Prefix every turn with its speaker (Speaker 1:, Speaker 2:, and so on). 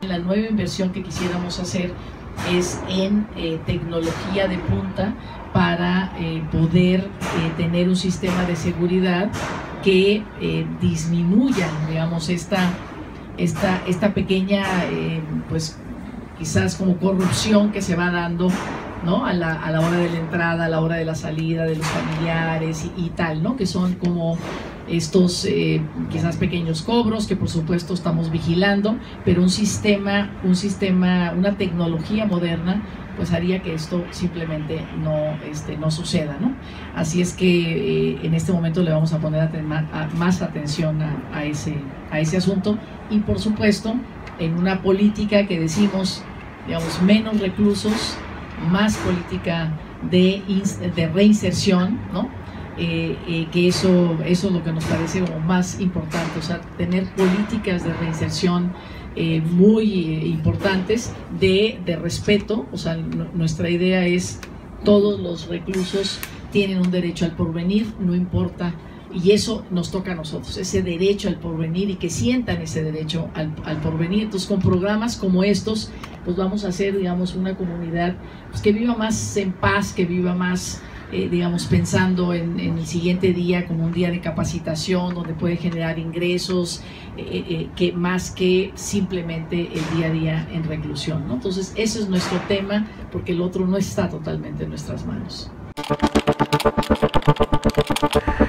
Speaker 1: La nueva inversión que quisiéramos hacer es en eh, tecnología de punta para eh, poder eh, tener un sistema de seguridad que disminuya, digamos, esta, esta, esta pequeña, pues quizás como corrupción que se va dando ¿no? A la, a la, hora de la entrada, a la hora de la salida de los familiares y, tal, ¿no? que son como estos eh, quizás pequeños cobros que por supuesto estamos vigilando, pero un sistema, un sistema, una tecnología moderna pues haría que esto simplemente no, este, no suceda. ¿no? Así es que eh, en este momento le vamos a poner más atención a, a, ese, a ese asunto y por supuesto en una política que decimos, digamos, menos reclusos, más política de, de reinserción, ¿no? Eh, eh, que eso, eso es lo que nos parece como más importante, o sea, tener políticas de reinserción eh, muy importantes de, de, respeto, o sea, nuestra idea es todos los reclusos tienen un derecho al porvenir, no importa, y eso nos toca a nosotros, ese derecho al porvenir y que sientan ese derecho al, al porvenir. Entonces, con programas como estos, pues vamos a hacer, digamos, una comunidad pues, que viva más en paz, que viva más eh, digamos, pensando en, el siguiente día como un día de capacitación donde puede generar ingresos, eh, eh, que más que simplemente el día a día en reclusión. ¿no? Entonces, ese es nuestro tema, porque el otro no está totalmente en nuestras manos. Thank you.